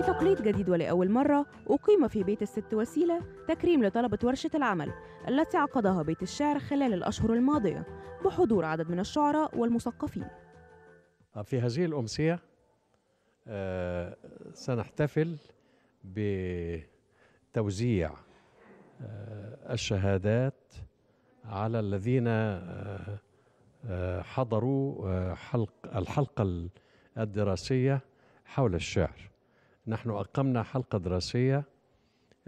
في تقليد جديد ولأول مرة أقيم في بيت الست وسيلة تكريم لطلبة ورشة العمل التي عقدها بيت الشعر خلال الأشهر الماضية بحضور عدد من الشعراء والمثقفين. في هذه الأمسية آه، سنحتفل بتوزيع آه، الشهادات على الذين آه، حضروا حلق الحلقة الدراسية حول الشعر. نحن أقمنا حلقة دراسية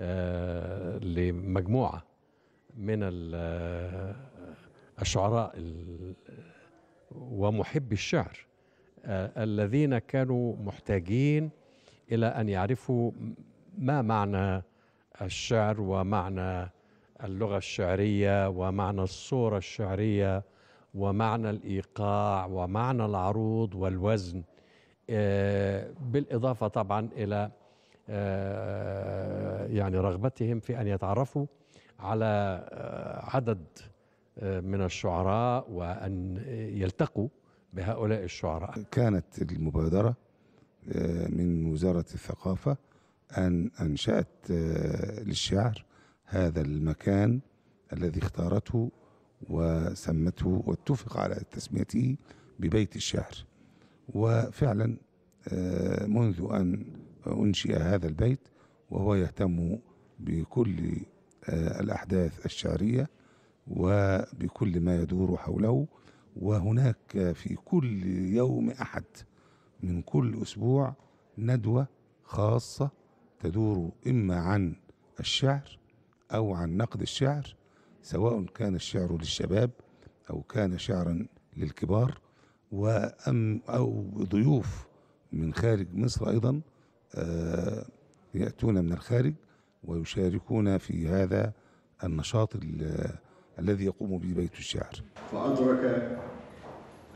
آه، لمجموعة من آه، الشعراء ال- ومحبي الشعر آه، الذين كانوا محتاجين إلى أن يعرفوا ما معنى الشعر ومعنى اللغة الشعرية ومعنى الصورة الشعرية ومعنى الإيقاع ومعنى العروض والوزن. بالإضافة طبعا إلى آه، يعني رغبتهم في أن يتعرفوا على آه، عدد آه، من الشعراء وأن يلتقوا بهؤلاء الشعراء. كانت المبادرة من وزارة الثقافة أن أنشأت للشعر هذا المكان الذي اختارته وسمته واتفق على تسميته ببيت الشعر. وفعلا آه، منذ أن أنشئ هذا البيت وهو يهتم بكل آه، الأحداث الشعرية وبكل ما يدور حوله وهناك في كل يوم أحد من كل أسبوع ندوة خاصة تدور إما عن الشعر أو عن نقد الشعر سواء كان الشعر للشباب أو كان شعرا للكبار. وأم أو ضيوف من خارج مصر أيضا آه، يأتون من الخارج ويشاركون في هذا النشاط ال- الذي يقوم به بيت الشعر. فأدرك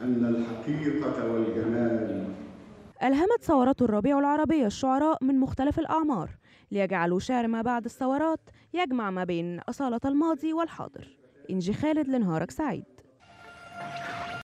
أن الحقيقة والجمال ألهمت ثورات الربيع العربية الشعراء من مختلف الأعمار ليجعلوا شعر ما بعد الثورات يجمع ما بين أصالة الماضي والحاضر. إنجي خالد لنهارك سعيد.